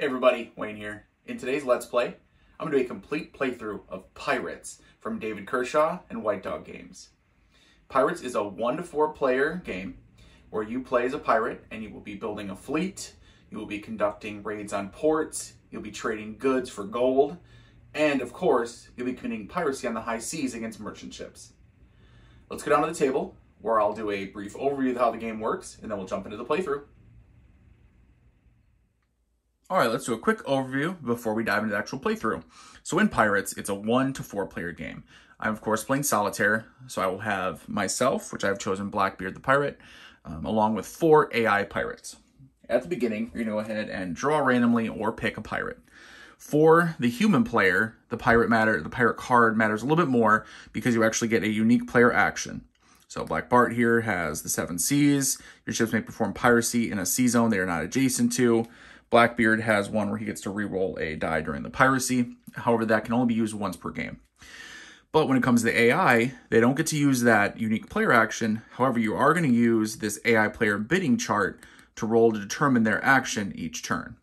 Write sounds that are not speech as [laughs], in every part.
Hey everybody, Wayne here. In today's Let's Play, I'm going to do a complete playthrough of Pyrates from David Kershaw and White Dog Games. Pyrates is a one to four player game where you play as a pirate and you will be building a fleet, you will be conducting raids on ports, you'll be trading goods for gold, and of course, you'll be committing piracy on the high seas against merchant ships. Let's go down to the table where I'll do a brief overview of how the game works and then we'll jump into the playthrough. All right, let's do a quick overview before we dive into the actual playthrough. So in Pyrates, it's a one to four player game. I'm of course playing solitaire, so I will have myself, which I've chosen Blackbeard the Pirate, um, along with four AI pirates. At the beginning, you're gonna go ahead and draw randomly or pick a pirate. For the human player, the pirate matter, the pirate card matters a little bit more because you actually get a unique player action. So Black Bart here has the seven seas. Your ships may perform piracy in a sea zone they are not adjacent to. Blackbeard has one where he gets to re-roll a die during the piracy. However, that can only be used once per game. But when it comes to AI, they don't get to use that unique player action. However, you are going to use this AI player bidding chart to roll to determine their action each turn.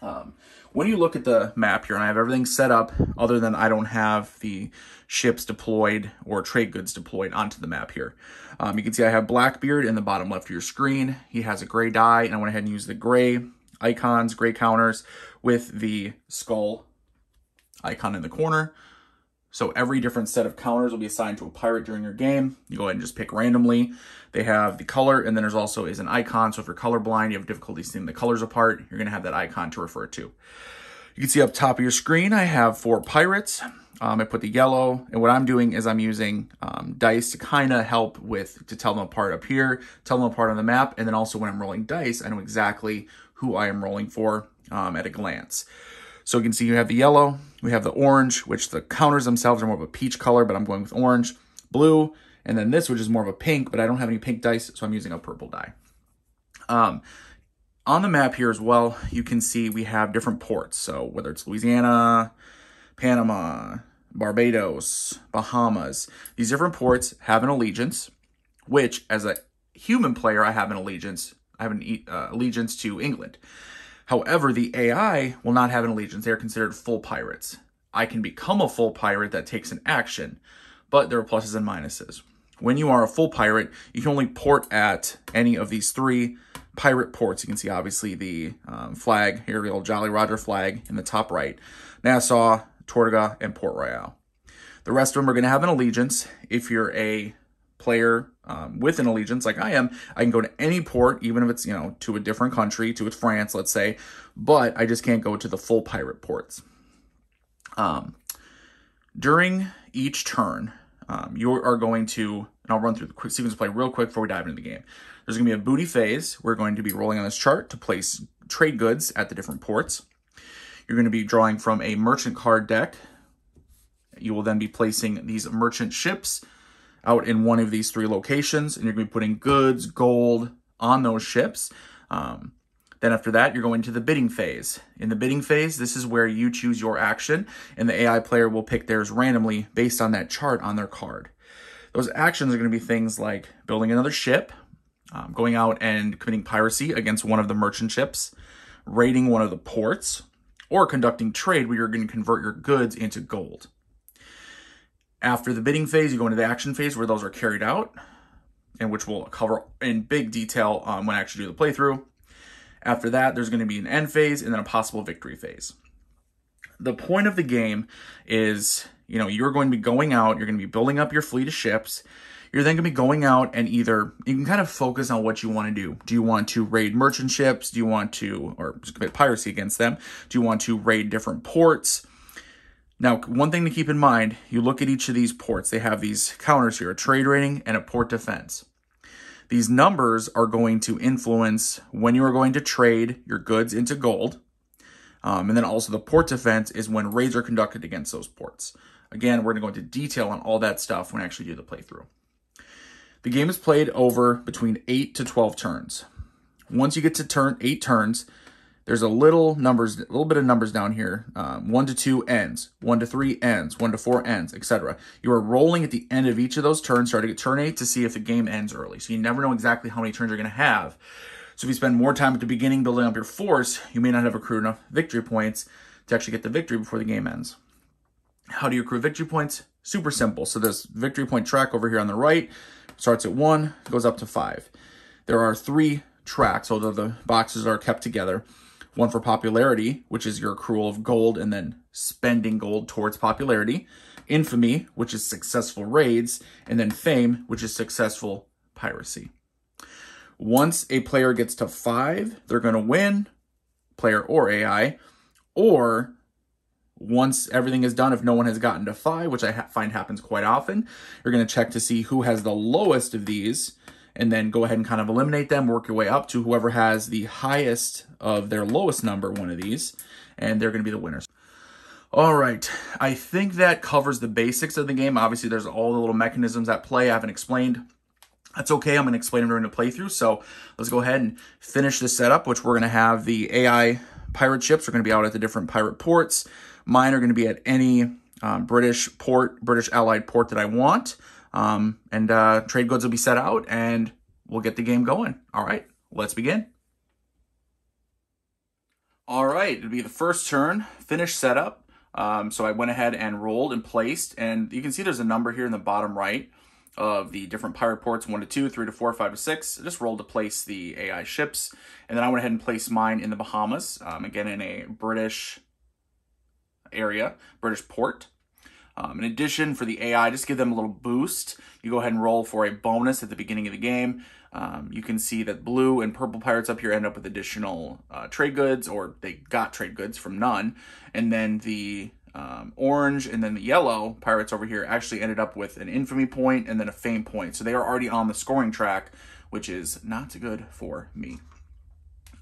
Um, when you look at the map here, and I have everything set up other than I don't have the ships deployed or trade goods deployed onto the map here. Um, you can see I have Blackbeard in the bottom left of your screen. He has a gray die, and I went ahead and used the gray icons, gray counters with the skull icon in the corner. So every different set of counters will be assigned to a pirate during your game. You go ahead and just pick randomly. They have the color, and then there's also is an icon. So if you're colorblind, you have difficulty seeing the colors apart, you're gonna have that icon to refer to. You can see up top of your screen, I have four pirates. Um, I put the yellow, and what I'm doing is I'm using um, dice to kind of help with, to tell them apart up here, tell them apart on the map, and then also when I'm rolling dice, I know exactly who I am rolling for um, at a glance. So you can see you have the yellow, we have the orange, which the counters themselves are more of a peach color, but I'm going with orange, blue, and then this, which is more of a pink, but I don't have any pink dice, so I'm using a purple die. Um, on the map here as well, you can see we have different ports. So whether it's Louisiana, Panama, Barbados, Bahamas, these different ports have an allegiance, which as a human player, I have an allegiance. I have an uh, allegiance to England. However, the AI will not have an allegiance. They are considered full pirates. I can become a full pirate that takes an action, but there are pluses and minuses. When you are a full pirate, you can only port at any of these three pirate ports. You can see obviously the um, flag here, the old Jolly Roger flag in the top right. Nassau, Tortuga, and Port Royal. The rest of them are going to have an allegiance. If you're a player um, with an allegiance like I am, I can go to any port, even if it's, you know, to a different country, to France, let's say, but I just can't go to the full pirate ports. Um, during each turn, um, you are going to, and I'll run through the quick sequence of play real quick before we dive into the game. There's going to be a booty phase. We're going to be rolling on this chart to place trade goods at the different ports. You're going to be drawing from a merchant card deck. You will then be placing these merchant ships out in one of these three locations, and you're going to be putting goods, gold on those ships. Um, then after that, you're going to the bidding phase. In the bidding phase, this is where you choose your action, and the AI player will pick theirs randomly based on that chart on their card. Those actions are going to be things like building another ship, um, going out and committing piracy against one of the merchant ships, raiding one of the ports, or conducting trade where you're going to convert your goods into gold. After the bidding phase, you go into the action phase where those are carried out, and which we'll cover in big detail um, when I actually do the playthrough. After that, there's going to be an end phase and then a possible victory phase. The point of the game is, you know, you're going to be going out, you're going to be building up your fleet of ships, you're then going to be going out and either you can kind of focus on what you want to do. Do you want to raid merchant ships? Do you want to or commit piracy against them? Do you want to raid different ports? Now, one thing to keep in mind, you look at each of these ports, they have these counters here, a trade rating and a port defense. These numbers are going to influence when you are going to trade your goods into gold. Um, and then also the port defense is when raids are conducted against those ports. Again, we're going to go into detail on all that stuff when I actually do the playthrough. The game is played over between 8 to 12 turns. Once you get to turn 8 turns, there's a little numbers, a little bit of numbers down here. Um, 1 to 2 ends, 1 to 3 ends, 1 to 4 ends, etc. You are rolling at the end of each of those turns, starting at turn 8 to see if the game ends early. So you never know exactly how many turns you're going to have. So if you spend more time at the beginning building up your force, you may not have accrued enough victory points to actually get the victory before the game ends. How do you accrue victory points? Super simple. So this victory point track over here on the right starts at one, goes up to five. There are three tracks, although the boxes are kept together. One for popularity, which is your accrual of gold and then spending gold towards popularity. Infamy, which is successful raids. And then fame, which is successful piracy. Once a player gets to five, they're going to win, player or AI, or once everything is done, if no one has gotten to five, which I ha find happens quite often, you're going to check to see who has the lowest of these and then go ahead and kind of eliminate them, work your way up to whoever has the highest of their lowest number, one of these, and they're going to be the winners. All right, I think that covers the basics of the game. Obviously, there's all the little mechanisms at play I haven't explained. That's okay, I'm going to explain them during the playthrough, so let's go ahead and finish this setup, which we're going to have the AI pirate ships are going to be out at the different pirate ports. Mine are going to be at any um, British port, British allied port that I want. Um, and uh, trade goods will be set out and we'll get the game going. All right, let's begin. All right, it'll be the first turn, finish setup. Um, so I went ahead and rolled and placed, and you can see there's a number here in the bottom right of the different pirate ports, 1 to 2, 3 to 4, 5 to 6. I just rolled to place the AI ships, and then I went ahead and placed mine in the Bahamas, um, again in a British area, British port. Um, in addition, for the AI, just give them a little boost. You go ahead and roll for a bonus at the beginning of the game. Um, you can see that blue and purple pirates up here end up with additional uh, trade goods, or they got trade goods from none. And then the um, orange and then the yellow pirates over here actually ended up with an infamy point and then a fame point. So they are already on the scoring track, which is not good for me.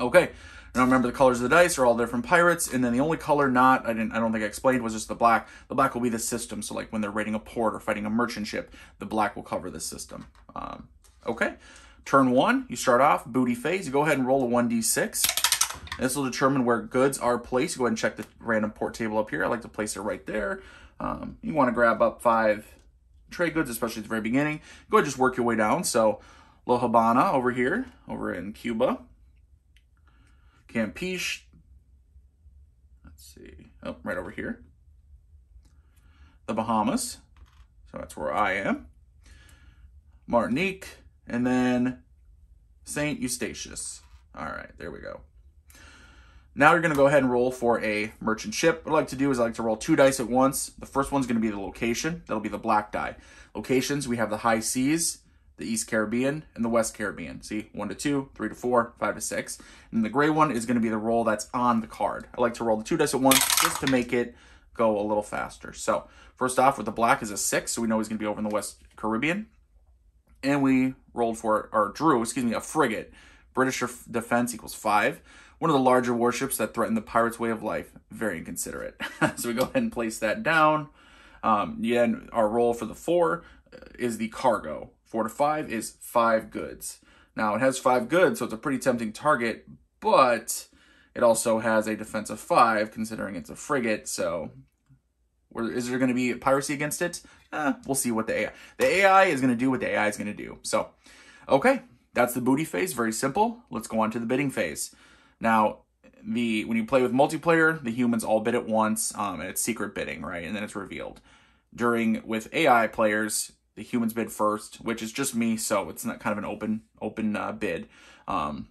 Okay, now remember the colors of the dice are all different pirates, and then the only color not I didn't I don't think I explained was just the black. The black will be the system. So like when they're raiding a port or fighting a merchant ship, the black will cover the system. Um, okay, turn one, you start off booty phase. You go ahead and roll a one d six. This will determine where goods are placed. Go ahead and check the random port table up here. I like to place it right there. Um, you want to grab up five trade goods, especially at the very beginning. Go ahead and just work your way down. So La Habana over here, over in Cuba. Campeche. Let's see. Oh, right over here. The Bahamas. So that's where I am. Martinique. And then St. Eustatius. All right, there we go. Now you're going to go ahead and roll for a merchant ship. What I like to do is I like to roll two dice at once. The first one's going to be the location. That'll be the black die. Locations, we have the high seas, the East Caribbean, and the West Caribbean. See, 1 to 2, 3 to 4, 5 to 6. And the gray one is going to be the roll that's on the card. I like to roll the two dice at once just to make it go a little faster. So, first off, with the black is a 6, so we know he's going to be over in the West Caribbean. And we rolled for, or drew, excuse me, a frigate. British defense equals 5. One of the larger warships that threaten the pirates' way of life. Very inconsiderate. [laughs] so we go ahead and place that down. Um, yeah, our roll for the 4 is the cargo. Four to five is five goods. Now, it has five goods, so it's a pretty tempting target, but it also has a defense of five, considering it's a frigate, so is there going to be piracy against it? Eh, we'll see what the AI... The AI is going to do what the AI is going to do. So, okay, that's the booty phase. Very simple. Let's go on to the bidding phase. Now, the when you play with multiplayer, the humans all bid at once, um, and it's secret bidding, right? And then it's revealed. During with AI players, the humans bid first, which is just me, so it's not kind of an open open uh, bid. Um,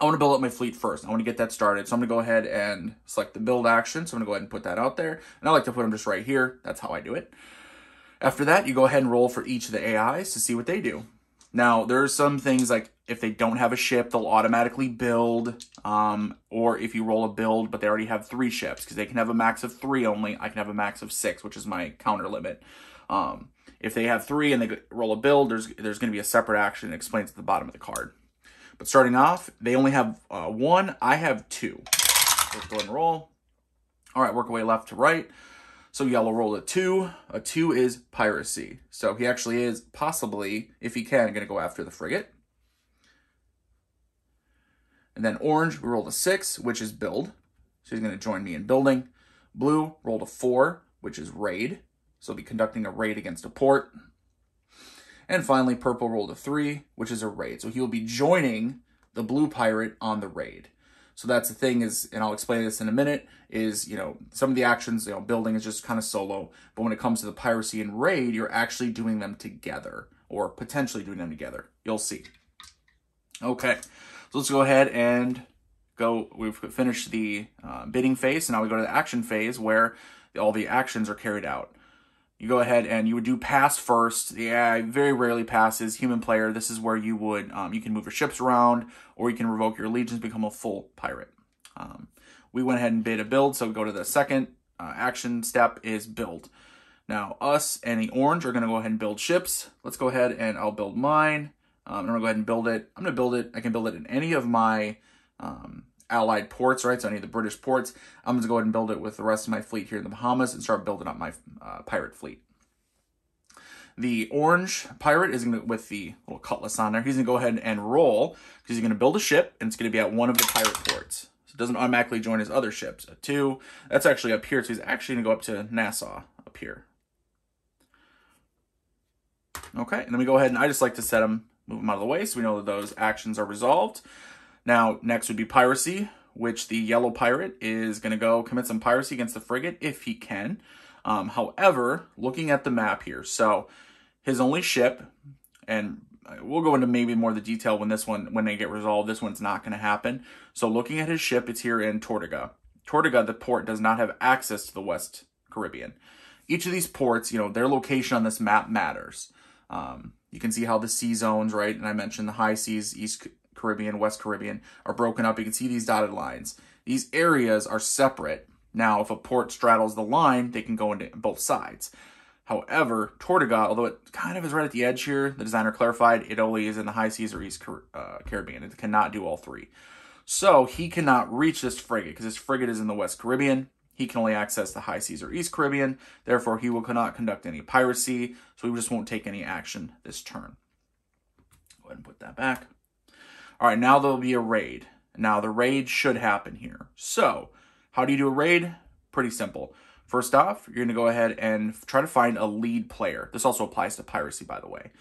I want to build up my fleet first. I want to get that started. So I'm going to go ahead and select the build action. So I'm going to go ahead and put that out there. And I like to put them just right here. That's how I do it. After that, you go ahead and roll for each of the AIs to see what they do. Now, there are some things like if they don't have a ship, they'll automatically build. Um, or if you roll a build, but they already have three ships, because they can have a max of three only. I can have a max of six, which is my counter limit. Um, if they have three and they roll a build, there's there's going to be a separate action that explains at the bottom of the card. But starting off, they only have uh, one. I have two. Let's go ahead and roll. All right, work away left to right. So yellow rolled a two. A two is piracy. So he actually is possibly, if he can, going to go after the frigate. And then orange, we rolled a six, which is build. So he's going to join me in building. Blue rolled a four, which is raid. So be conducting a raid against a port. And finally, purple rolled a three, which is a raid. So he'll be joining the blue pirate on the raid. So that's the thing is, and I'll explain this in a minute, is, you know, some of the actions, you know, building is just kind of solo. But when it comes to the piracy and raid, you're actually doing them together or potentially doing them together. You'll see. Okay, so let's go ahead and go. We've finished the uh, bidding phase. So now we go to the action phase where all the actions are carried out you go ahead and you would do pass first. Yeah, very rarely passes. Human player, this is where you would, um, you can move your ships around or you can revoke your allegiance, become a full pirate. Um, we went ahead and bid a build, so go to the second uh, action step is build. Now, us and the orange are going to go ahead and build ships. Let's go ahead and I'll build mine. Um, I'm going to go ahead and build it. I'm going to build it. I can build it in any of my um, allied ports, right? So any of the British ports. I'm going to go ahead and build it with the rest of my fleet here in the Bahamas and start building up my uh, pirate fleet. The orange pirate is going to, with the little cutlass on there, he's going to go ahead and roll because he's going to build a ship and it's going to be at one of the pirate ports. So it doesn't automatically join his other ships. A two, that's actually up here. So he's actually going to go up to Nassau up here. Okay, and then we go ahead and I just like to set them, move them out of the way so we know that those actions are resolved. Now, next would be piracy, which the yellow pirate is going to go commit some piracy against the frigate if he can. Um, however, looking at the map here, so his only ship, and we'll go into maybe more the detail when this one, when they get resolved, this one's not going to happen. So looking at his ship, it's here in Tortuga. Tortuga, the port, does not have access to the West Caribbean. Each of these ports, you know, their location on this map matters. Um, you can see how the sea zones, right? And I mentioned the high seas, East Caribbean, West Caribbean, are broken up. You can see these dotted lines. These areas are separate. Now, if a port straddles the line, they can go into both sides. However, Tortuga, although it kind of is right at the edge here, the designer clarified it only is in the high seas or East uh, Caribbean. It cannot do all three. So he cannot reach this frigate because this frigate is in the West Caribbean. He can only access the high seas or East Caribbean. Therefore, he will cannot conduct any piracy. So he just won't take any action this turn. Go ahead and put that back. All right, now there'll be a raid. Now the raid should happen here. So how do you do a raid? Pretty simple. First off, you're going to go ahead and try to find a lead player. This also applies to piracy, by the way.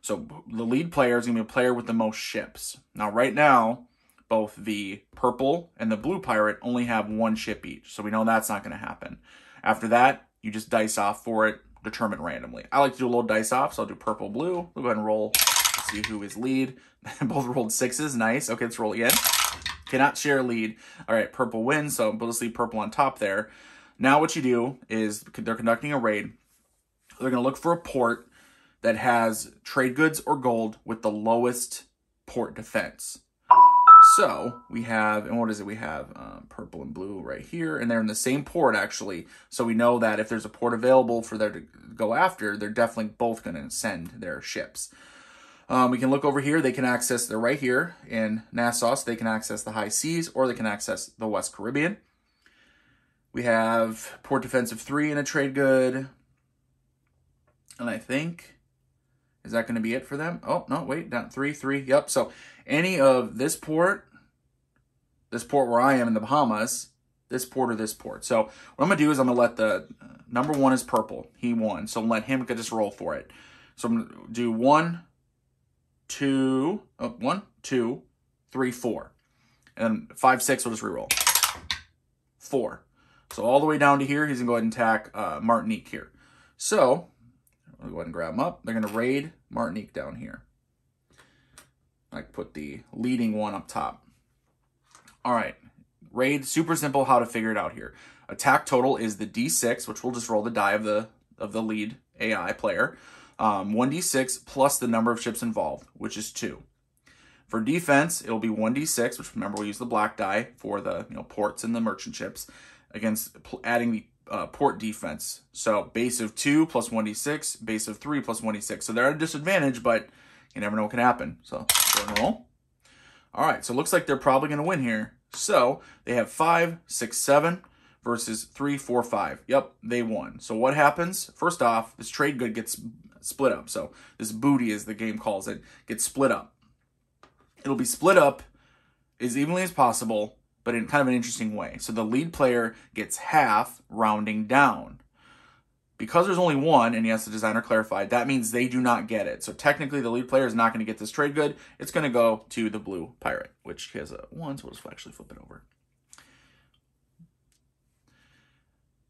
So the lead player is going to be a player with the most ships. Now, right now, both the purple and the blue pirate only have one ship each. So we know that's not going to happen. After that, you just dice off for it, determine randomly. I like to do a little dice off, so I'll do purple, blue. We'll go ahead and roll see who is lead. [laughs] Both rolled sixes. Nice. Okay, let's roll again. Cannot share lead. All right, purple wins, so we'll just leave purple on top there. Now what you do is they're conducting a raid. They're going to look for a port that has trade goods or gold with the lowest port defense. So we have, and what is it? We have um, purple and blue right here, and they're in the same port actually. So we know that if there's a port available for them to go after, they're definitely both going to send their ships. Um, we can look over here. They can access, they're right here in Nassau, so they can access the high seas or they can access the West Caribbean. We have port defensive three in a trade good. And I think, is that going to be it for them? Oh, no, wait, down three, three. Yep. So any of this port, this port where I am in the Bahamas, this port or this port. So what I'm going to do is I'm going to let the uh, number one is purple. He won. So let him this roll for it. So I'm going to do one, two, oh, one, two, three, four. And five, six, we'll just reroll. Four. So all the way down to here, he's going to go ahead and attack uh, Martinique here. So, I'll go ahead and grab him up. They're going to raid Martinique down here. I put the leading one up top. All right. Raid, super simple how to figure it out here. Attack total is the D6, which we'll just roll the die of the of the lead AI player um, 1d6 plus the number of ships involved, which is 2. For defense, it'll be 1d6, which remember we use the black die for the you know ports and the merchant ships, against adding the uh, port defense. So base of 2 plus 1d6, base of 3 plus 1d6. So they're at a disadvantage, but you never know what can happen. So roll. All right, so it looks like they're probably going to win here. So they have 5, 6, 7 versus 3, 4, 5. Yep, they won. So what happens? First off, this trade good gets split up. So this booty, as the game calls it, gets split up. It'll be split up as evenly as possible, but in kind of an interesting way. So the lead player gets half rounding down. because there's only one, and yes, the designer clarified, that means they do not get it. So technically, the lead player is not going to get this trade good. It's going to go to the blue pirate, which has a one, so we'll just actually flip it over.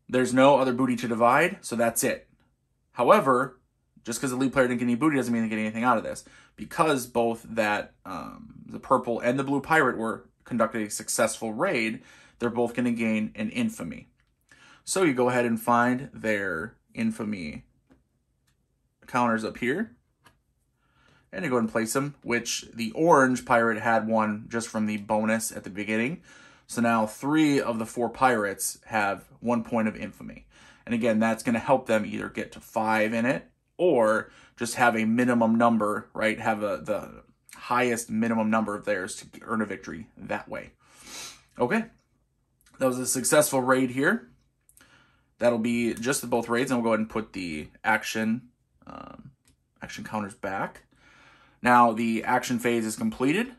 There's no other booty to divide, so that's it. However, just because the lead player didn't get any booty doesn't mean they get anything out of this. Because both that um, the purple and the blue pirate were conducted a successful raid, they're both going to gain an infamy. So you go ahead and find their infamy counters up here. And you go and place them, which the orange pirate had one just from the bonus at the beginning. So now three of the four pirates have one point of infamy. And again, that's going to help them either get to five in it or just have a minimum number, right? Have a, the highest minimum number of theirs to earn a victory that way. Okay, that was a successful raid here. That'll be just the both raids, and we'll go ahead and put the action um, action counters back. Now the action phase is completed,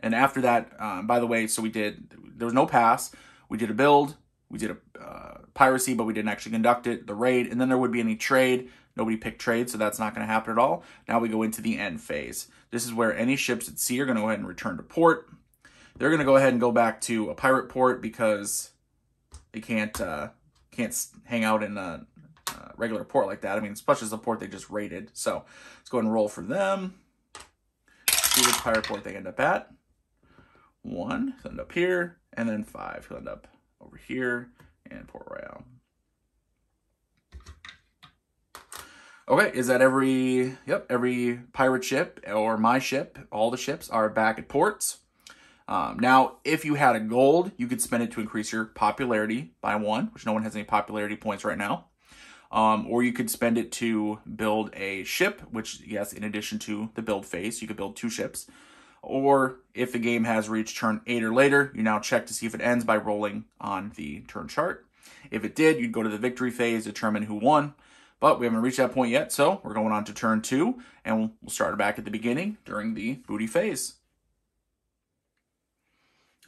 and after that, um, by the way, so we did there was no pass. We did a build, we did a uh, piracy, but we didn't actually conduct it. The raid, and then there would be any trade. Nobody picked trade, so that's not going to happen at all. Now we go into the end phase. This is where any ships at sea are going to go ahead and return to port. They're going to go ahead and go back to a pirate port because they can't uh, can't hang out in a, a regular port like that. I mean, especially the port they just raided. So let's go ahead and roll for them. See which pirate port they end up at. One, end up here, and then five, he'll end up over here and Port Royal. Okay, is that every, yep, every pirate ship or my ship, all the ships are back at ports. Um, now, if you had a gold, you could spend it to increase your popularity by one, which no one has any popularity points right now. Um, or you could spend it to build a ship, which, yes, in addition to the build phase, you could build two ships. Or if the game has reached turn 8 or later, you now check to see if it ends by rolling on the turn chart. If it did, you'd go to the victory phase, determine who won. But we haven't reached that point yet, so we're going on to turn 2, and we'll start back at the beginning during the booty phase.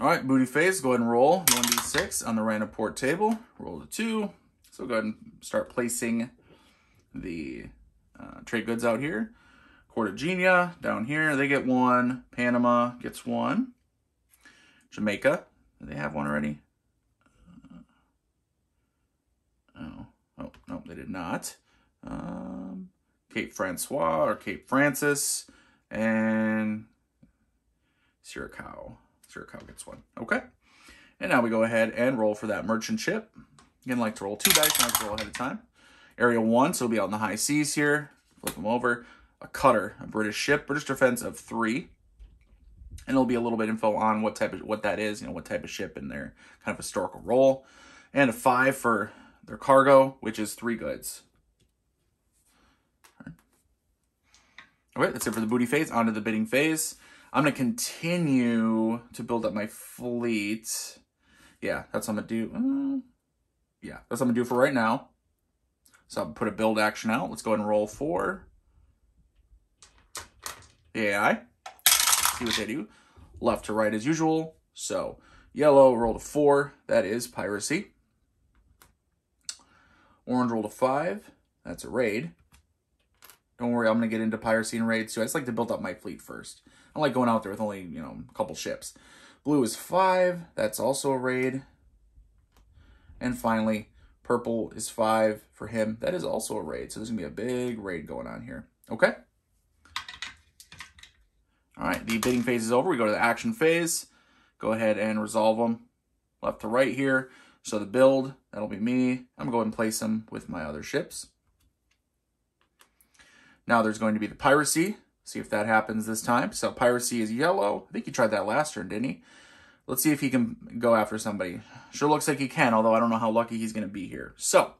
All right, booty phase, go ahead and roll 1d6 on the random port table. Roll the 2. So go ahead and start placing the uh, trade goods out here. Cartagena down here, they get one. Panama gets one. Jamaica, they have one already? Oh, no, they did not. Um, Cape Francois or Cape Francis and Curacao. Curacao gets one. Okay. And now we go ahead and roll for that merchant ship. Again, like to roll two dice, I to roll ahead of time. Area one, so we'll be out in the high seas here. Flip them over a cutter, a British ship, British defense of three. And it'll be a little bit info on what type of what that is, you know, what type of ship and their kind of historical role. And a five for their cargo, which is three goods. All right, that's it for the booty phase. On to the bidding phase. I'm going to continue to build up my fleet. Yeah, that's what I'm going to do. Uh, yeah, that's what I'm going to do for right now. So I'll put a build action out. Let's go ahead and roll four. AI. See what they do. Left to right as usual. So yellow roll to four. That is piracy. Orange roll to five. That's a raid. Don't worry, I'm going to get into piracy and raids too. I just like to build up my fleet first. I like going out there with only, you know, a couple ships. Blue is five. That's also a raid. And finally, purple is five for him. That is also a raid. So there's going to be a big raid going on here. Okay? All right, the bidding phase is over. We go to the action phase. Go ahead and resolve them left to right here. So the build, that'll be me. I'm to go ahead and place them with my other ships. Now there's going to be the piracy. See if that happens this time. So piracy is yellow. I think he tried that last turn, didn't he? Let's see if he can go after somebody. Sure looks like he can, although I don't know how lucky he's going to be here. So,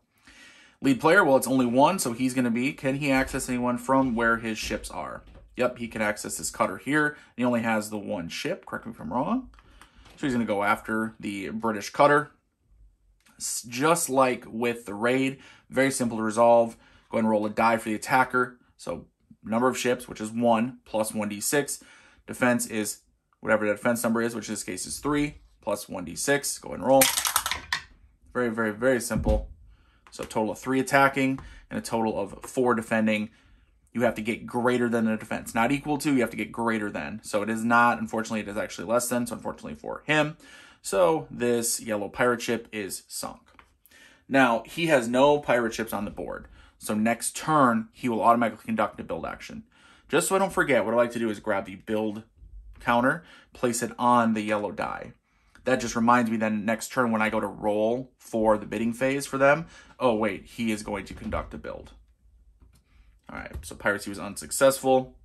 lead player, well, it's only one, so he's going to be, can he access anyone from where his ships are? Yep, he can access this cutter here. He only has the one ship, correct me if I'm wrong. So he's going to go after the British cutter. Just like with the raid, very simple to resolve. Go ahead and roll a die for the attacker. So number of ships, which is 1, plus 1d6. Defense is whatever the defense number is, which in this case is 3, plus 1d6. Go ahead and roll. Very, very, very simple. So a total of three attacking and a total of four defending. You have to get greater than the defense. Not equal to, you have to get greater than. So it is not, unfortunately, it is actually less than. So unfortunately for him. So this yellow pirate ship is sunk. Now, he has no pirate ships on the board. So next turn, he will automatically conduct a build action. Just so I don't forget, what I like to do is grab the build counter, place it on the yellow die. That just reminds me then next turn when I go to roll for the bidding phase for them, oh wait, he is going to conduct a build. All right, so Piracy was unsuccessful.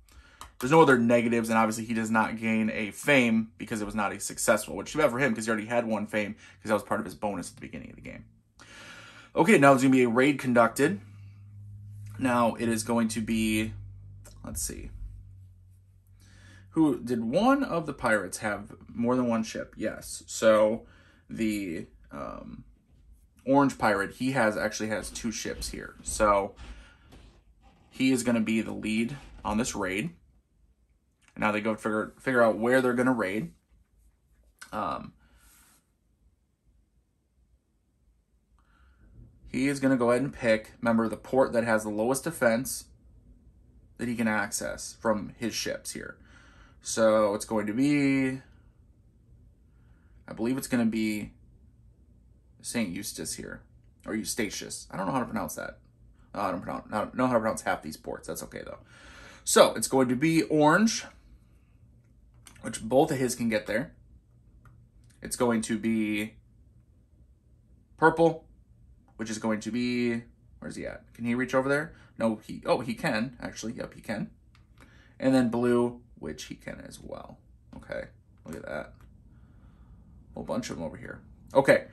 There's no other negatives, and obviously he does not gain a fame because it was not a successful, which too bad for him because he already had one fame because that was part of his bonus at the beginning of the game. Okay, now there's going to be a raid conducted. Now it is going to be, let's see. Who did one of the pirates have more than one ship? Yes. So the um, orange pirate, he has actually has two ships here. So he is going to be the lead on this raid. Now they go figure figure out where they're going to raid. Um, he is going to go ahead and pick, remember, the port that has the lowest defense that he can access from his ships here. So it's going to be, I believe it's going to be St. Eustace here, or Eustatius. I don't know how to pronounce that. I don't pronounce, I don't know how to pronounce half these ports. That's okay though. So it's going to be orange, which both of his can get there. It's going to be purple, which is going to be, where's he at? Can he reach over there? No, he, oh, he can, actually. Yep, he can. And then blue, which he can as well. Okay, look at that. A whole bunch of them over here. Okay,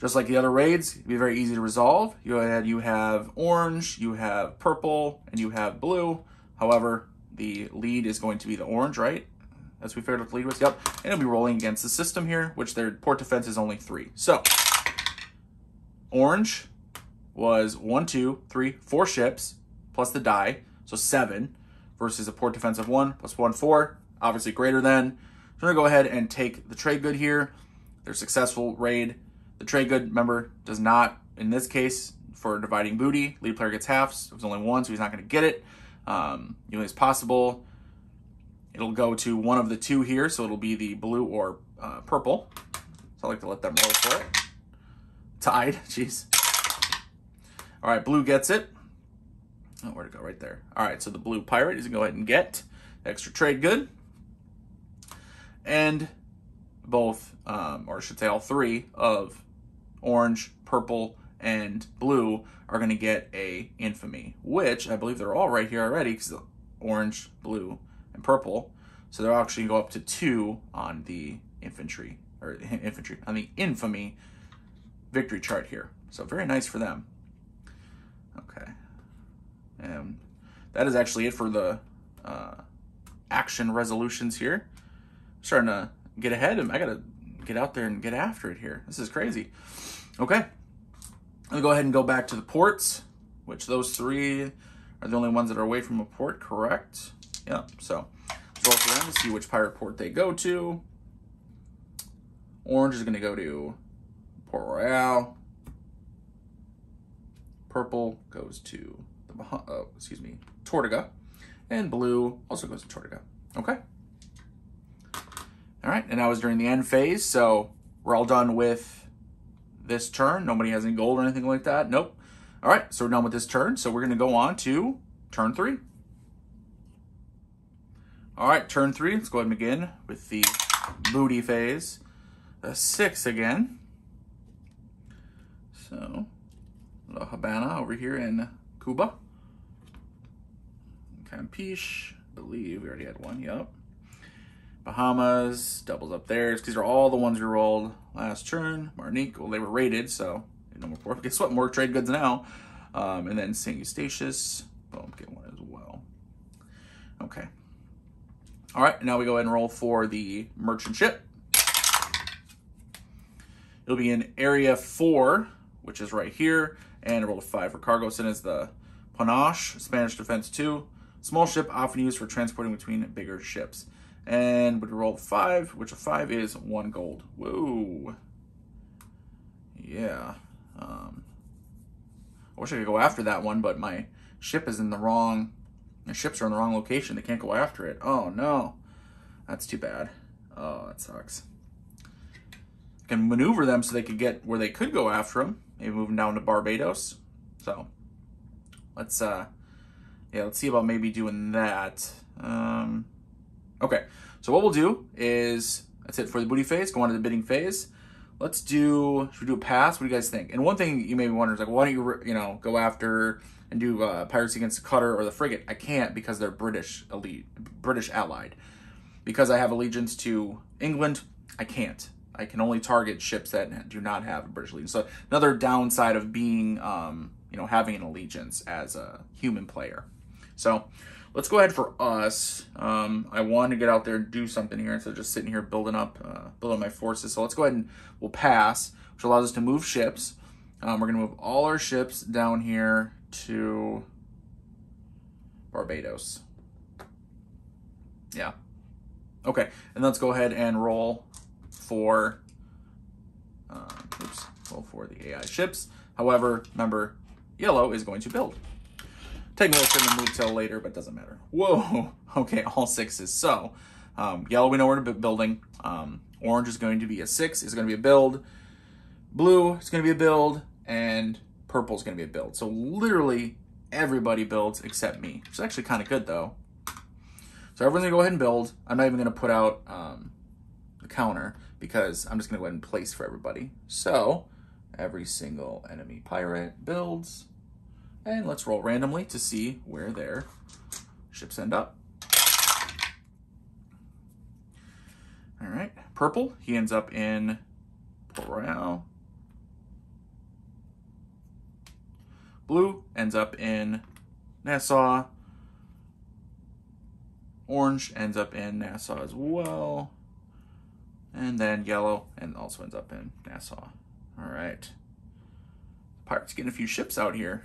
just like the other raids, it'd be very easy to resolve. You had you have orange, you have purple, and you have blue. However, the lead is going to be the orange, right? As we out the lead was. Yep. And it'll be rolling against the system here, which their port defense is only three. So Orange was one, two, three, four ships plus the die, so seven, versus a port defense of one plus one, four, obviously greater than. So I'm gonna go ahead and take the trade good here. Their successful raid. The trade good, remember, does not, in this case, for dividing booty, lead player gets halves. It was only one, so he's not gonna get it. Um, you know, as possible. It'll go to one of the two here, so it'll be the blue or uh, purple. So I like to let them roll for it. Tied. [laughs] Jeez. All right, blue gets it. Oh, where'd it go? Right there. All right, so the blue pirate is going to go ahead and get extra trade good. And both, um, or I should say all three of orange, purple, and blue are going to get a infamy, which I believe they're all right here already because orange, blue, and purple. So they're actually go up to two on the infantry, or [laughs] infantry, on the infamy victory chart here. So very nice for them. Okay. And that is actually it for the uh, action resolutions here. I'm starting to get ahead. And I got to get out there and get after it here. This is crazy. Okay. I'll go ahead and go back to the ports, which those three are the only ones that are away from a port, correct? Yep. So roll for them to see which pirate port they go to. Orange is going to go to Port Royal. Purple goes to the oh, excuse me, Tortuga. And blue also goes to Tortuga. Okay. All right, and that was during the end phase, so we're all done with this turn. Nobody has any gold or anything like that. Nope. All right, so we're done with this turn. So we're going to go on to turn three. All right, turn three. Let's go ahead and begin with the booty phase. The six again. So, La Habana over here in Cuba. Campeche, believe we already had one, yep. Bahamas, doubles up there. These are all the ones we rolled last turn. Martinique, well, they were rated, so no more port. [laughs] Guess what? More trade goods now. Um, and then St. Eustatius, boom, get one as well. Okay. All right, now we go ahead and roll for the merchant ship. It'll be in area four which is right here, and I rolled a five for cargo. Sin is the Panache, Spanish Defense 2. Small ship often used for transporting between bigger ships. And would roll five, which a five is one gold. Whoa. Yeah. Um, I wish I could go after that one, but my ship is in the wrong, ships are in the wrong location. They can't go after it. Oh, no. That's too bad. Oh, that sucks. I can maneuver them so they could get where they could go after them. Maybe moving down to Barbados. So, let's, uh, yeah, let's see about maybe doing that. Um, okay, so what we'll do is, that's it for the booty phase, go on to the bidding phase. Let's do, should we do a pass? What do you guys think? And one thing you may be wondering is like, why don't you, you know, go after and do uh, pirates against the cutter or the frigate? I can't because they're British elite, British allied. Because I have allegiance to England, I can't. I can only target ships that do not have a British allegiance. So another downside of being, um, you know, having an allegiance as a human player. So let's go ahead for us. Um, I want to get out there and do something here instead of just sitting here building up, uh, building my forces. So let's go ahead and we'll pass, which allows us to move ships. Um, we're going to move all our ships down here to Barbados. Yeah. Okay, and let's go ahead and roll for, uh, oops, roll for the AI ships. However, remember, yellow is going to build. Technically, shouldn't moved till later, but doesn't matter. Whoa. [laughs] Okay, all sixes. So, um, yellow, we know where to building. Um, orange is going to be a six, is going to be a build. Blue is going to be a build, and purple is going to be a build. So literally everybody builds except me, is actually kind of good though. So everyone's to go ahead and build. I'm not even going to put out um, the counter because I'm just going to go ahead and place for everybody. So every single enemy pirate builds. And let's roll randomly to see where their ships end up. All right, purple, he ends up in Port. Blue ends up in Nassau. Orange ends up in Nassau as well. And then yellow and also ends up in Nassau. All right. Pirates getting a few ships out here.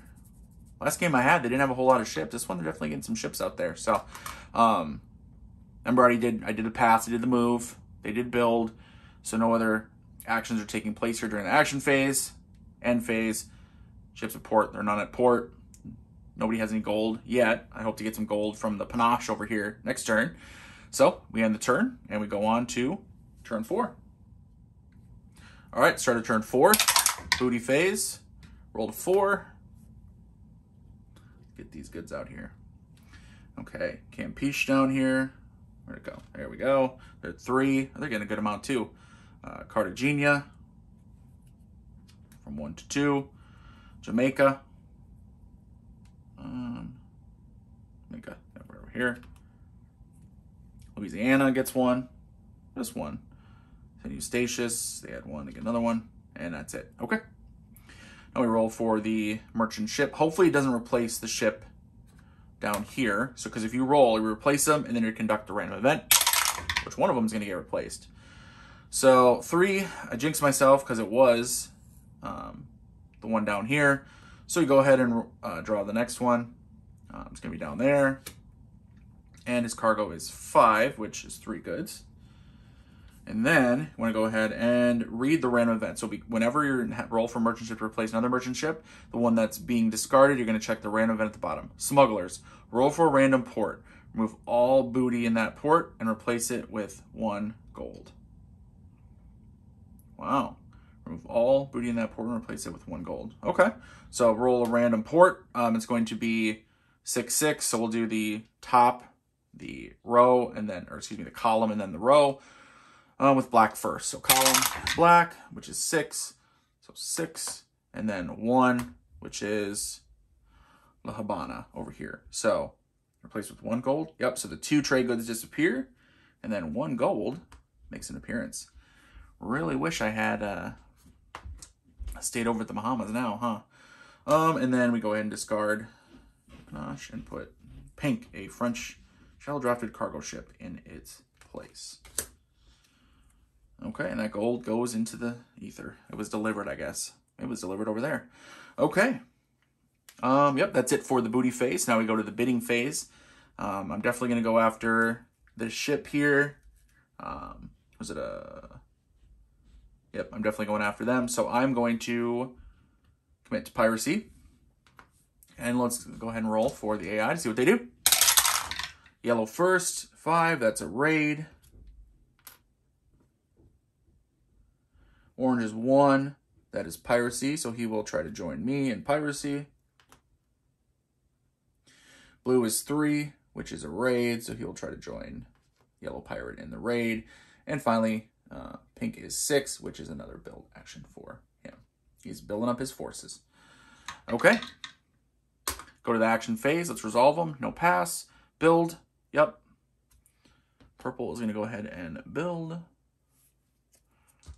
Last game I had, they didn't have a whole lot of ships. This one, they're definitely getting some ships out there. So, um, remember, I did, I did the pass, I did the move, they did build. So no other actions are taking place here during the action phase, end phase. Ships at port, they're not at port. Nobody has any gold yet. I hope to get some gold from the panache over here next turn. So we end the turn and we go on to turn four. All right, start of turn four, booty phase, roll to four, get these goods out here. Okay, Campeche down here. Where'd it go? There we go. They're three. They're getting a good amount too. Uh, Cartagena from one to two. Jamaica. Um, Jamaica, over here. Louisiana gets one. Just one. St. Eustatius, they had one, they get another one, and that's it. Okay. Now we roll for the merchant ship. Hopefully it doesn't replace the ship down here. So, because if you roll, you replace them, and then you conduct a random event, which one of them is going to get replaced. So, three, I jinxed myself because it was um, the one down here. So you go ahead and uh, draw the next one. Um, it's going to be down there. And his cargo is five, which is three goods. And then you want to go ahead and read the random event. So be, whenever you roll for merchant ship to replace another merchant ship, the one that's being discarded, you're going to check the random event at the bottom. Smugglers, roll for a random port. Remove all booty in that port and replace it with one gold. Wow. Remove all booty in that port and replace it with one gold. Okay. So roll a random port. Um, it's going to be 6, 6. So we'll do the top, the row, and then, or excuse me, the column and then the row uh, with black first. So column black, which is six. So six, and then one, which is La Habana over here. So replace with one gold. Yep, so the two trade goods disappear, and then one gold makes an appearance. Really wish I had uh, stayed over at the Bahamas now, huh? Um, and then we go ahead and discard Panache and put pink, a French shell drafted cargo ship in its place. Okay, and that gold goes into the ether. It was delivered, I guess. It was delivered over there. Okay. Um, yep, that's it for the booty phase. Now we go to the bidding phase. Um, I'm definitely going to go after this ship here. Um, was it a... Yep, I'm definitely going after them. So I'm going to commit to piracy. And let's go ahead and roll for the AI to see what they do. Yellow first, five, that's a raid. Orange is one, that is piracy, so he will try to join me in piracy. Blue is three, which is a raid, so he'll try to join Yellow Pirate in the raid. And finally, uh, pink is six, which is another build action for him. He's building up his forces. Okay. Go to the action phase. Let's resolve them. No pass. Build. Yep. Purple is going to go ahead and build.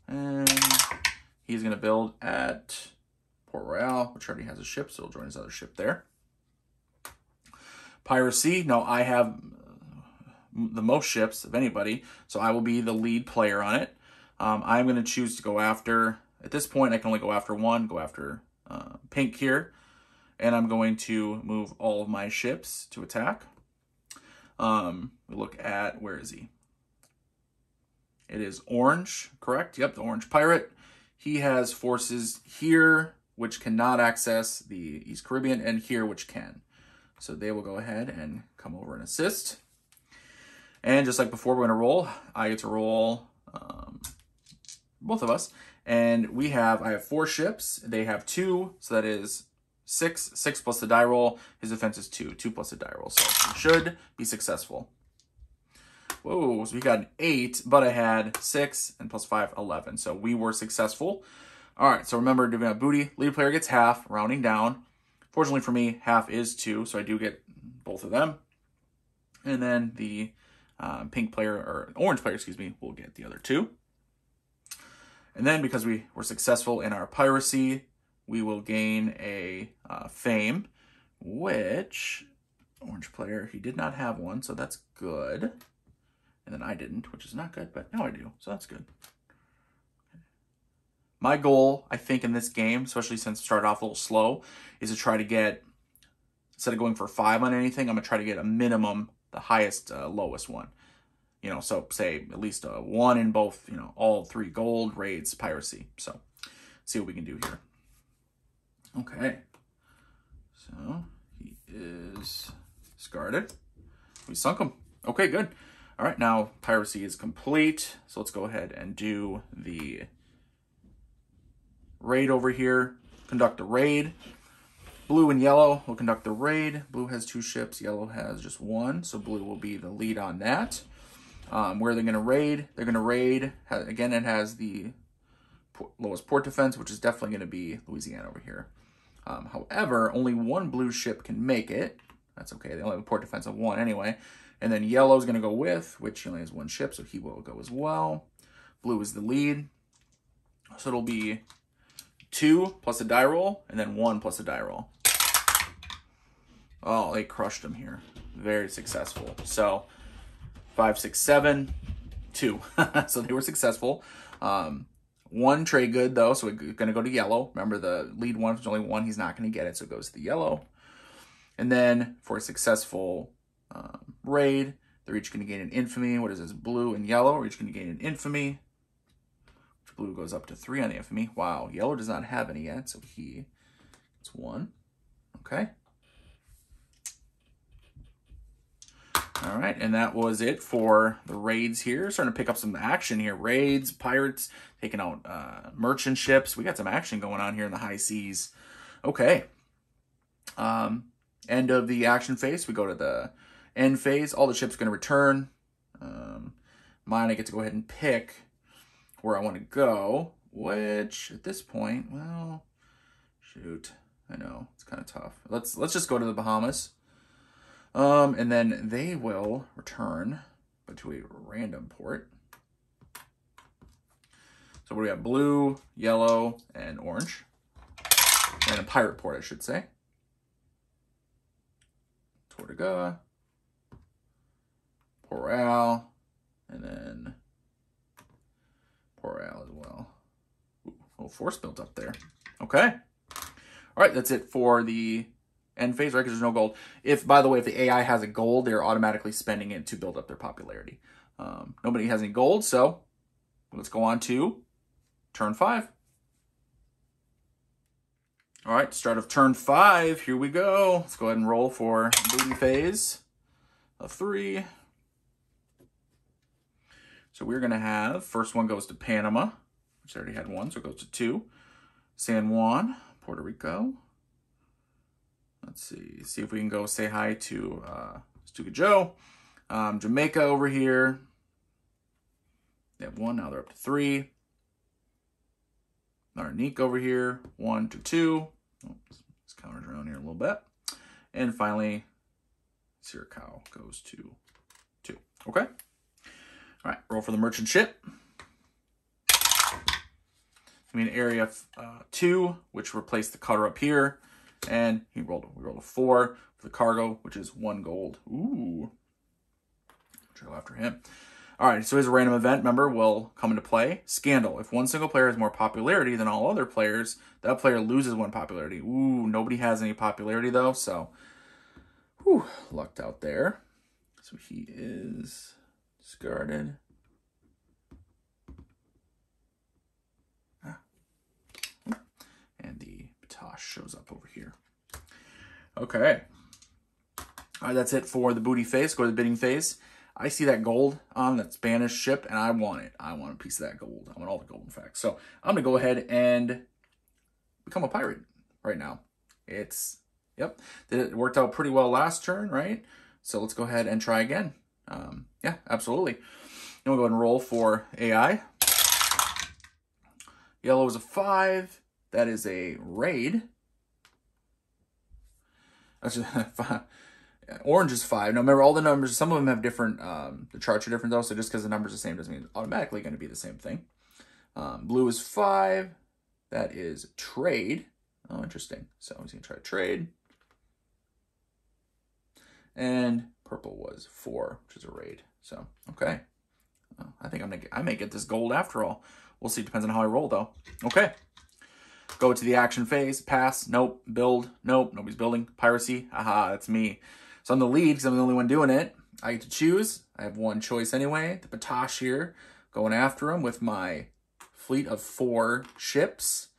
And he's going to build at Port Royal, which already has a ship, so he'll join his other ship there. Piracy. No, I have the most ships of anybody, so I will be the lead player on it. Um, I'm going to choose to go after, at this point, I can only go after one, go after uh, pink here, and I'm going to move all of my ships to attack. Um, we look at, where is he? It is orange, correct? Yep, the orange pirate. He has forces here, which cannot access the East Caribbean, and here, which can. So they will go ahead and come over and assist. And just like before, we're to roll. I get to roll um, both of us. And we have, I have four ships. They have two, so that is six. Six plus the die roll. His defense is two. Two plus the die roll. So should be successful. Whoa, so we got an eight, but I had six and plus five, 11. So we were successful. All right, so remember, doing a booty, lead player gets half, rounding down. Fortunately for me, half is two, so I do get both of them. And then the uh, pink player, or orange player, excuse me, will get the other two. And then because we were successful in our piracy, we will gain a uh, fame, which orange player, he did not have one, so that's good. And then I didn't, which is not good, but now I do, so that's good. My goal, I think, in this game, especially since it started off a little slow, is to try to get, instead of going for five on anything, I'm going to try to get a minimum, the highest, uh, lowest one. You know, so say at least a one in both, you know, all three gold, raids, piracy. So, see what we can do here. Okay. So, he is discarded. We sunk him. Okay, good. All right, now piracy is complete. So let's go ahead and do the raid over here, conduct a raid. Blue and yellow will conduct the raid. Blue has two ships, yellow has just one, so blue will be the lead on that. Um, where they're going to raid, they're going to raid, again, it has the lowest port defense, which is definitely going to be Louisiana over here. Um, however, only one blue ship can make it. That's okay, they only have a port defense of one anyway. And then yellow is going to go with, which he only has one ship, so he will go as well. Blue is the lead. So it'll be two plus a die roll, and then one plus a die roll. Oh, they crushed him here. Very successful. So five, six, seven, two. [laughs] so they were successful. Um, one trade good though, so we're going to go to yellow. Remember the lead one, there's only one, he's not going to get it, so it goes to the yellow. And then for a successful um, raid, they're each going to gain an infamy. What is this? Blue and yellow are each going to gain an infamy. Blue goes up to three on the infamy. Wow, yellow does not have any yet, so he gets one. Okay. All right, and that was it for the raids here. Starting to pick up some action here. Raids, pirates, taking out uh, merchant ships. We got some action going on here in the high seas. Okay. Um, end of the action phase. We go to the end phase. All the ships are going to return. Um, mine, I get to go ahead and pick where I want to go, which at this point, well, shoot, I know it's kind of tough. Let's let's just go to the Bahamas, um, and then they will return to a random port. So we have blue, yellow, and orange, and a pirate port, I should say. Tortuga, Port Royal, and then Royale as well. Ooh, little force built up there. Okay. All right, that's it for the end phase, right? Because there's no gold. If, by the way, if the AI has a gold, they're automatically spending it to build up their popularity. Um, nobody has any gold, so let's go on to turn five. All right, start of turn five. Here we go. Let's go ahead and roll for booty phase of three. So we're going to have, first one goes to Panama, which already had one, so it goes to two. San Juan, Puerto Rico. Let's see, see if we can go say hi to uh, Stuka Joe. Um, Jamaica over here. They have one, now they're up to three. Martinique over here, one to two. Oops, it's counted around here a little bit. And finally, Curacao goes to two. Okay? All right, roll for the merchant ship. I mean, area uh, two, which replaced the cutter up here. And he rolled, we rolled a four for the cargo, which is one gold. Ooh. trail after him. All right, so his random event, member will come into play. Scandal. If one single player has more popularity than all other players, that player loses one popularity. Ooh, nobody has any popularity, though, so whew, lucked out there. So he is discarded. Ah. And shows up over here. Okay. All right, that's it for the booty phase. Go to the bidding phase. I see that gold on that Spanish ship, and I want it. I want a piece of that gold. I want all the gold, in fact. So I'm going to go ahead and become a pirate right now. It's, yep, it worked out pretty well last turn, right? So let's go ahead and try again. Um, yeah, absolutely. Then we'll go ahead and roll for AI. Yellow is a 5. That is a raid. That's a [laughs] Orange is five. Now remember all the numbers, some of them have different, um, the charts are different though, so just because the number's the same doesn't mean it's automatically going to be the same thing. Um, blue is five. That is trade. Oh, interesting. So he's going to try trade. And purple was four, which is a raid. So, okay. I think I'm gonna get, I may get this gold after all. We'll see. Depends on how I roll though. Okay. Go to the action phase. Pass. Nope. Build. Nope. Nobody's building. Piracy. Aha, that's me. So I'm the lead because I'm the only one doing it. I get to choose. I have one choice anyway. The patache here, going after him with my fleet of four ships.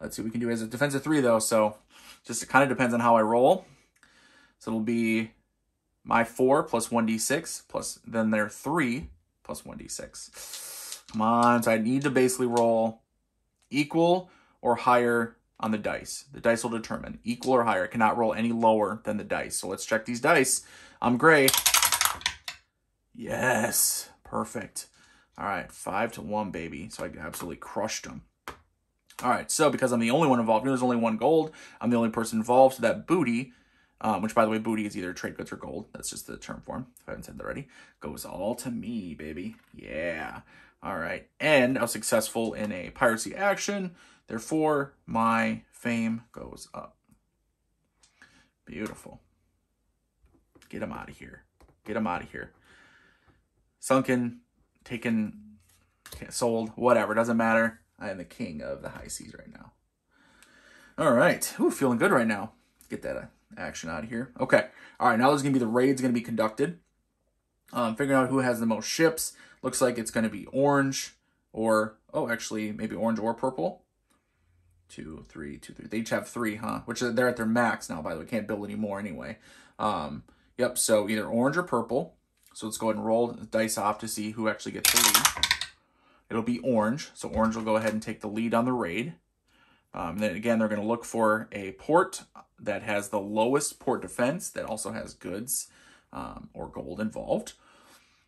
Let's see what we can do as a defensive three, though. So just it kind of depends on how I roll. So it'll be my four plus 1d6 plus then their three plus 1d6. Come on. So I need to basically roll equal or higher on the dice. The dice will determine equal or higher. I cannot roll any lower than the dice. So let's check these dice. I'm gray. Yes, perfect. All right, five to one, baby. So I absolutely crushed them. All right, so because I'm the only one involved, there's only one gold. I'm the only person involved. So that booty, um, which by the way, booty is either trade goods or gold. That's just the term form. If I haven't said that already, goes all to me, baby. Yeah. All right, and I was successful in a piracy action. Therefore, my fame goes up. Beautiful. Get him out of here. Get him out of here. Sunken, taken, sold, whatever. Doesn't matter. I am the king of the high seas right now. All right. Ooh, feeling good right now. Get that uh, action out of here. Okay. All right. Now there's going to be the raid's going to be conducted. Um, figuring out who has the most ships. Looks like it's going to be orange or, oh, actually, maybe orange or purple two, three, two, three. They each have three, huh? Which they're at their max now, by the way. Can't build any more anyway. Um, yep, so either orange or purple. So let's go ahead and roll the dice off to see who actually gets the lead. It'll be orange. So orange will go ahead and take the lead on the raid. Um, then again, they're going to look for a port that has the lowest port defense that also has goods um, or gold involved.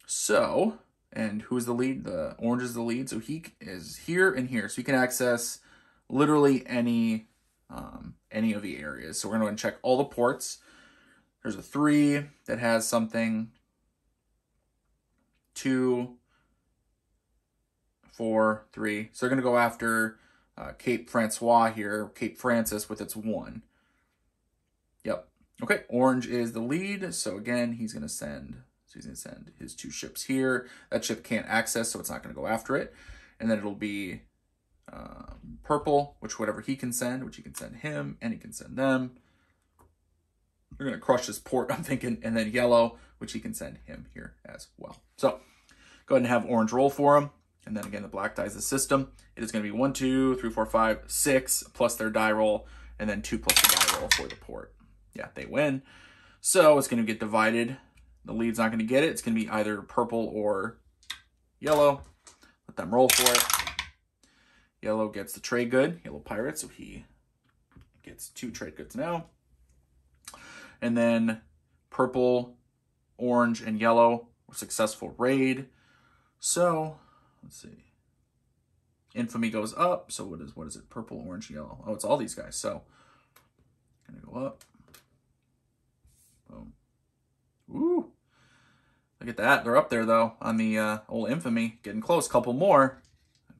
So, and who's the lead? The orange is the lead. So he is here and here. So he can access literally any um, any of the areas. So we're going to check all the ports. There's a three that has something. Two, four, three. So they're going to go after uh, Cape Francois here, Cape Francis with its one. Yep. Okay, orange is the lead. So again, he's going to send, so he's going to send his two ships here. That ship can't access, so it's not going to go after it. And then it'll be um, purple, which whatever he can send, which he can send him, and he can send them. We're going to crush this port, [laughs] I'm thinking, and then yellow, which he can send him here as well. So go ahead and have orange roll for him. And then again, the black dies the system. It is going to be one, two, three, four, five, six, plus their die roll. and then two plus the die roll for the port. Yeah, they win. So it's going to get divided. The lead's not going to get it. It's going to be either purple or yellow. Let them roll for it. Yellow gets the trade good. Yellow pirate, so he gets two trade goods now. And then purple, orange, and yellow successful raid. So let's see. Infamy goes up. So what is what is it? Purple, orange, yellow. Oh, it's all these guys. So gonna go up. Boom. Ooh. Look at that. They're up there though on the uh, old infamy. Getting close. Couple more.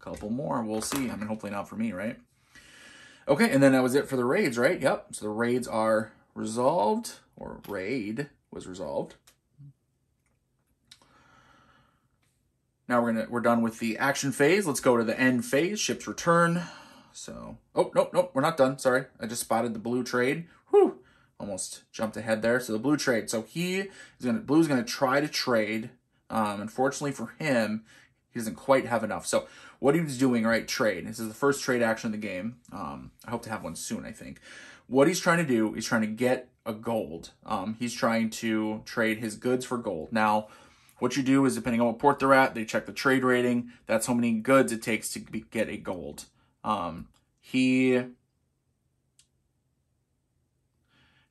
Couple more. We'll see. I mean, hopefully not for me, right? Okay, and then that was it for the raids, right? Yep. So the raids are resolved, or raid was resolved. Now we're gonna we're done with the action phase. Let's go to the end phase. Ships return. So oh nope nope we're not done. Sorry, I just spotted the blue trade. Whew, almost jumped ahead there. So the blue trade. So he is gonna blue's gonna try to trade. Um, unfortunately for him, he doesn't quite have enough. So what he was doing, right? Trade. This is the first trade action in the game. Um, I hope to have one soon. I think. What he's trying to do, he's trying to get a gold. Um, he's trying to trade his goods for gold. Now what you do is, depending on what port they're at, they check the trade rating. That's how many goods it takes to be, get a gold. Um, he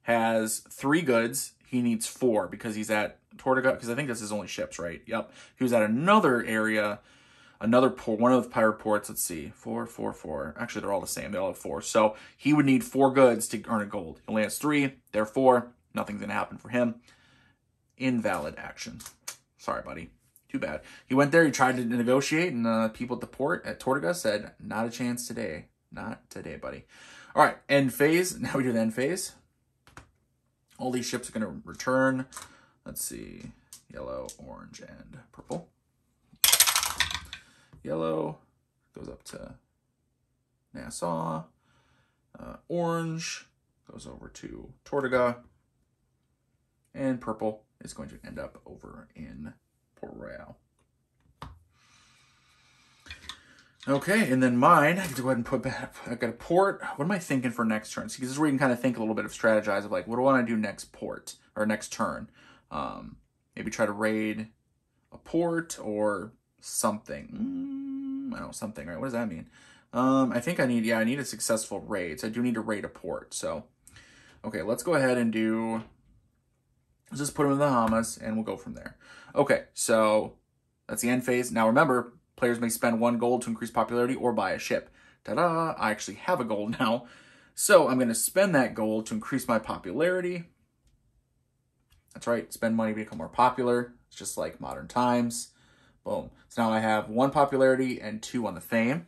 has three goods. He needs four because he's at Tortuga, because I think this is only ships, right? Yep. He was at another area, another port, one of the pirate ports. Let's see, four, four, four. Actually, they're all the same. They all have four. So he would need four goods to earn a gold. He only has three, therefore, nothing's going to happen for him. Invalid action. Sorry, buddy. Too bad. He went there, he tried to negotiate, and uh, people at the port at Tortuga said, not a chance today. Not today, buddy. All right, end phase. [laughs] Now we do the end phase. All these ships are going to return. Let's see. Yellow, orange, and purple. Yellow goes up to Nassau. Uh, orange goes over to Tortuga. And purple is going to end up over in Port Royal. Okay, and then mine, I have to go ahead and put back, I got a port. What am I thinking for next turn? See, this is where you can kind of think a little bit of strategize of like, what do I want to do next port or next turn? Um, maybe try to raid a port or something. Mm, I don't know, something, right? What does that mean? Um, I think I need, yeah, I need a successful raid. So I do need to raid a port. So, okay, let's go ahead and do Let's just put them in the Bahamas and we'll go from there. Okay, so that's the end phase. Now remember, players may spend one gold to increase popularity or buy a ship. Ta-da! I actually have a gold [laughs] now. So I'm going to spend that gold to increase my popularity. That's right, spend money to become more popular. It's just like modern times. Boom. So now I have one popularity and two on the fame.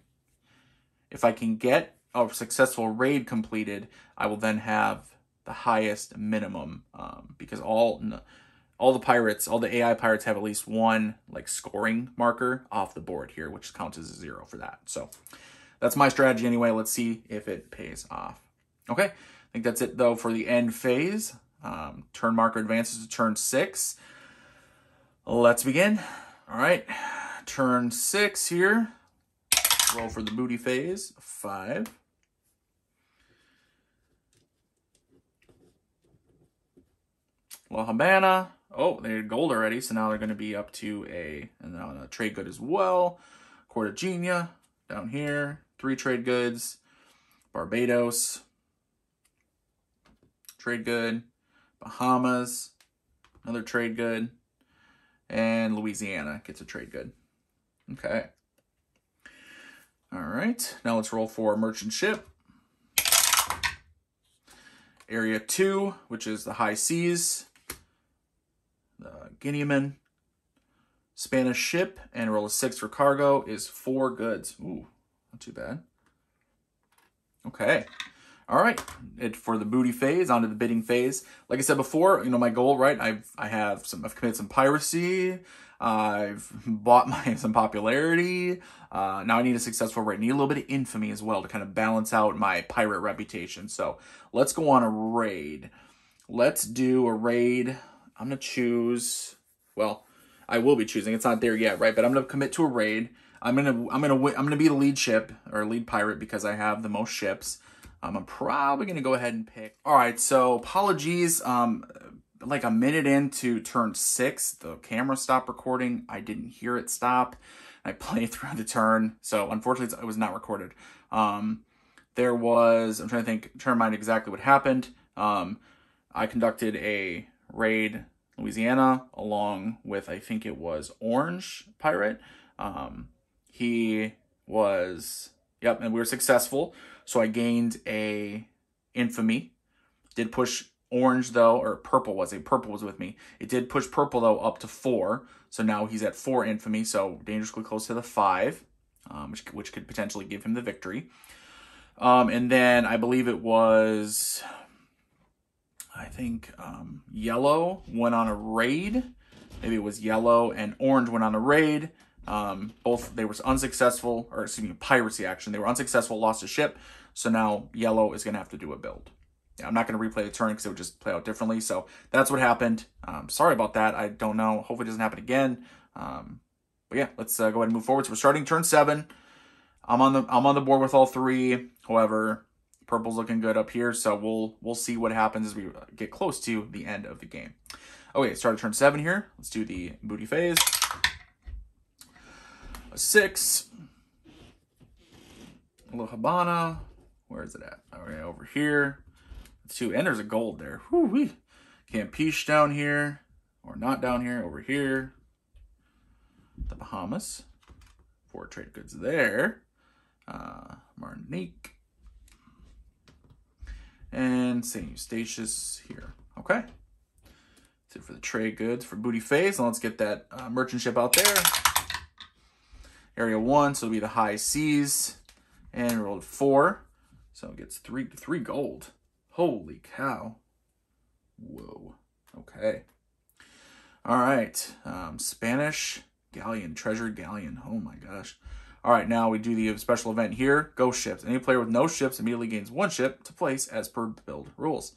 If I can get a successful raid completed, I will then have the highest minimum um, because all all the pirates, all the AI pirates have at least one like scoring marker off the board here, which counts as a zero for that. So that's my strategy anyway. Let's see if it pays off. Okay, I think that's it though for the end phase. Um, turn marker advances to turn six. Let's begin. All right, turn six here. Roll for the booty phase. Five. La Habana. Oh, they had gold already, so now they're going to be up to a, and now a trade good as well. Cartagena down here, three trade goods. Barbados, trade good. Bahamas, another trade good. And Louisiana gets a trade good. Okay. All right, now let's roll for merchant ship. Area 2, which is the high seas the Guineaman Spanish ship and roll a six for cargo is four goods. Ooh, not too bad. Okay. All right, it for the booty phase, onto the bidding phase. Like I said before, you know my goal, right? I've I have some, I've committed some piracy. I've [laughs] bought my some popularity. Uh, now I need a successful raid. I need a little bit of infamy as well to kind of balance out my pirate reputation. So let's go on a raid. Let's do a raid I'm to choose, well, I will be choosing. It's not there yet, right? But I'm to commit to a raid. I'm to I'm to I'm to be the lead ship or lead pirate because I have the most ships. I'm probably going to go ahead and pick. All right, so apologies. Um, like a minute into turn six, the camera stopped recording. I didn't hear it stop. I played [laughs] through the turn, so unfortunately it was not recorded. Um, there was, I'm trying to think, trying to mind exactly what happened. Um, I conducted a raid Louisiana along with, I think it was Orange Pirate. Um, he was, yep, and we were successful. So I gained a infamy. Did push orange though, or purple was it? Purple was with me. It did push purple though up to four. So now he's at four infamy, so dangerously close to the five, um, which, which could potentially give him the victory. Um, and then I believe it was, I think um, yellow went on a raid. Maybe it was yellow and orange went on a raid. Um, both they were unsuccessful, or excuse me, piracy action. They were unsuccessful, lost a ship. So now yellow is going to have to do a build. Yeah, I'm not going to replay the turn because it would just play out differently. So that's what happened. Um, sorry about that. I don't know. Hopefully it doesn't happen again. Um, but yeah, let's uh, go ahead and move forward. So we're starting turn seven. I'm on the I'm on the board with all three. However, purple's looking good up here. So we'll we'll see what happens as we get close to the end of the game. Okay, started turn seven here. Let's do the booty phase a six. A little Habana. Where is it at? Okay, over here. Two. And there's a gold there. Whoo wee. Campeche down here. Or not down here. Over here. The Bahamas. Four trade goods there. Uh, Martinique. And St. Eustatius here. Okay. That's it for the trade goods for booty phase. Let's get that uh, merchant ship out there. Area 1, so it'll be the high seas. And rolled 4. So it gets 3, three gold. Holy cow. Whoa. Okay. All right. Um, Spanish galleon, treasure galleon. Oh my gosh. All right, now we do the special event here. Ghost ships. Any player with no ships immediately gains one ship to place as per build rules.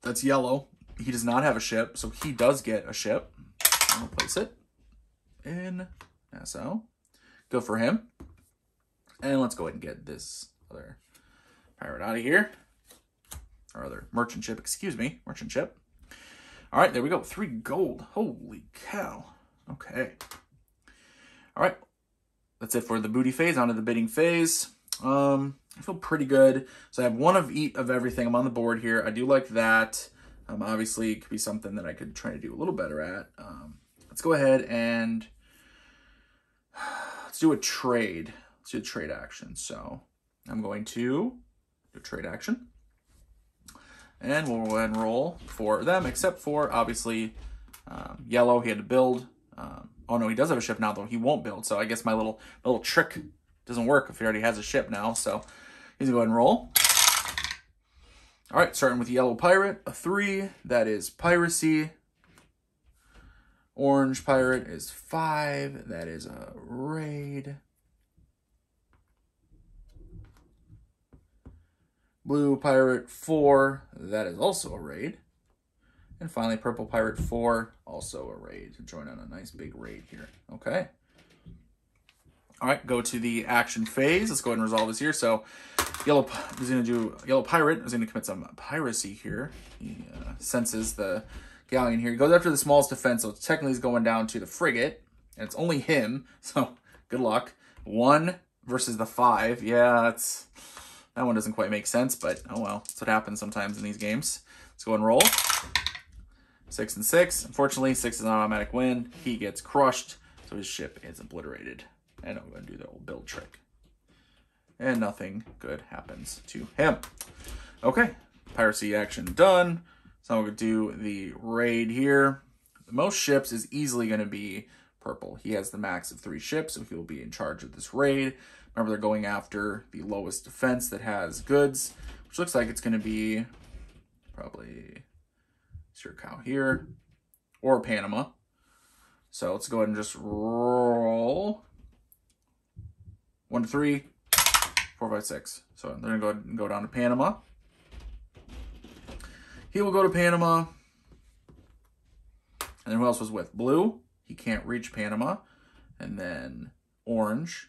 That's yellow. He does not have a ship, so he does get a ship. I'll place it in so go for him. And let's go ahead and get this other pirate out of here. Or other merchant ship, excuse me, merchant ship. All right, there we go. Three gold. Holy cow. Okay. All right. That's it for the booty phase. On to the bidding phase. Um, I feel pretty good. So I have one of each of everything. I'm on the board here. I do like that. Um, obviously, it could be something that I could try to do a little better at. Um, let's go ahead and let's do a trade. Let's do a trade action. So I'm going to do trade action. And we'll and roll for them, except for, obviously, um, yellow. He had to build. Um, oh, no, he does have a ship now, though. He won't build. So I guess my little little trick doesn't work if he already has a ship now. So he's going to go ahead and roll. All right, starting with yellow pirate, a three. That is piracy. Orange Pirate is five. That is a raid. Blue Pirate, four. That is also a raid. And finally, Purple Pirate, four. Also a raid. To join on a nice big raid here. Okay. All right, go to the action phase. Let's go ahead and resolve this here. So, Yellow is going to do Yellow Pirate is going to commit some piracy here. He uh, senses the galleon here. He goes after the smallest defense, so technically he's going down to the frigate. And it's only him, [laughs] so good luck. One versus the five. Yeah, that's that one doesn't quite make sense, but oh well. That's what happens sometimes in these games. Let's go and roll. Six and six. Unfortunately, six is an automatic win. He gets crushed, so his ship is obliterated. And I'm going to do the old build trick. And nothing good happens to him. Okay, piracy action done. So I'm going to do the raid here. The most ships is easily going to be purple. He has the max of three ships, so he'll be in charge of this raid. Remember, they're going after the lowest defense that has goods, which looks like it's going to be probably Curacao here or Panama. So let's go ahead and just roll. One three, four, five, six. So they're going to go down to Panama. He will go to Panama. And then who else was with? Blue. He can't reach Panama. And then orange.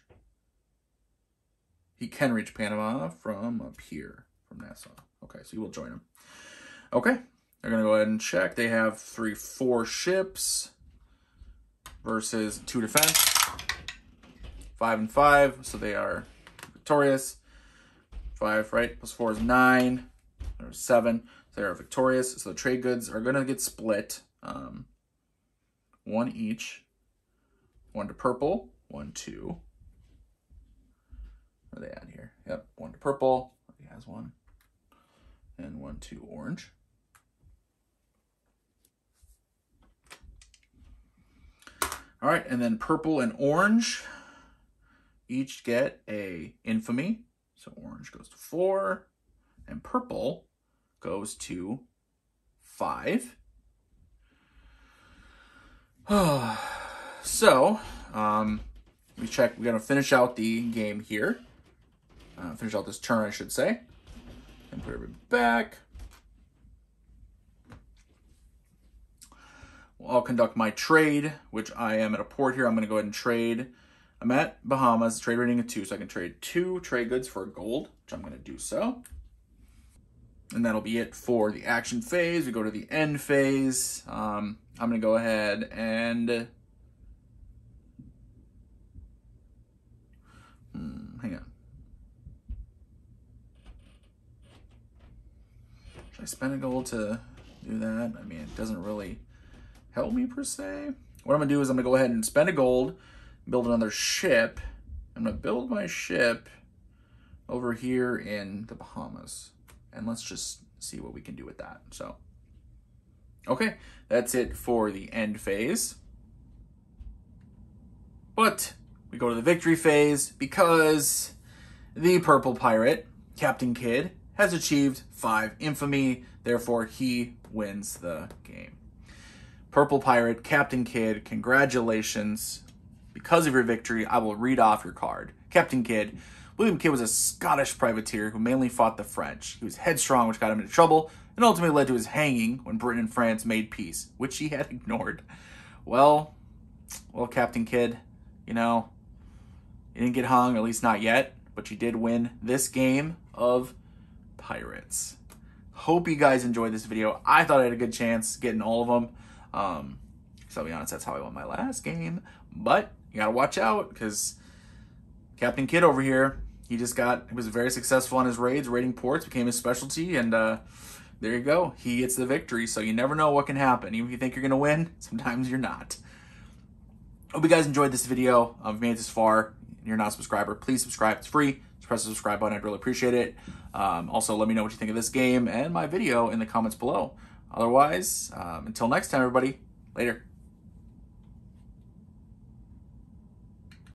he can reach Panama from up here, from Nassau. Okay, so you will join him. Okay, they're going to go ahead and check. They have three, four ships versus two defense. Five and five, so they are victorious. Five, right? Plus four is nine. Or seven. So they are victorious. So the trade goods are going to get split. Um, one each. One to purple. One to... Where are they at here? Yep, one to purple. He has one. And one to orange. All right, and then purple and orange each get a infamy. So orange goes to four, and purple goes to five. [sighs] so, um, we check, we're gonna finish out the game here. Uh, finish out this turn, I should say. And put it back. I'll conduct my trade, which I am at a port here. I'm going to go ahead and trade. I'm at Bahamas, trade rating of two, so I can trade two trade goods for gold, which I'm going to do so. And that'll be it for the action phase. We go to the end phase. Um, I'm going to go ahead and... Hmm, hang on. Should I spend a gold to do that? I mean, it doesn't really help me per se. What I'm gonna do is I'm gonna go ahead and spend a gold, build another ship. I'm gonna build my ship over here in the Bahamas. And let's just see what we can do with that. So, okay, that's it for the end phase. But we go to the victory phase because the purple pirate, Captain Kidd, has achieved five infamy. Therefore, he wins the game. Purple Pirate, Captain Kidd, congratulations. Because of your victory, I will read off your card. Captain Kidd. William Kidd was a Scottish privateer who mainly fought the French. He was headstrong, which got him into trouble, and ultimately led to his hanging when Britain and France made peace, which he [laughs] had ignored. Well, well, Captain Kidd, you know, you didn't get hung, at least not yet, but you did win this game of Pyrates. Hope you guys enjoyed this video. I thought I had a good chance getting all of them. Um, so I'll be honest, that's how I won my last game. But you gotta watch out because Captain Kidd over here, he just got he was very successful on his raids, raiding ports became his specialty, and uh, there you go. He gets the victory. So you never know what can happen. Even if you think you're gonna win, [laughs] sometimes you're not. Hope you guys enjoyed this video. Um, if you made it this far, you're not a subscriber, please subscribe. It's free. Just press the subscribe button. I'd really appreciate it. Um, also, let me know what you think of this game and my video in the comments below. Otherwise, um, until next time, everybody, later.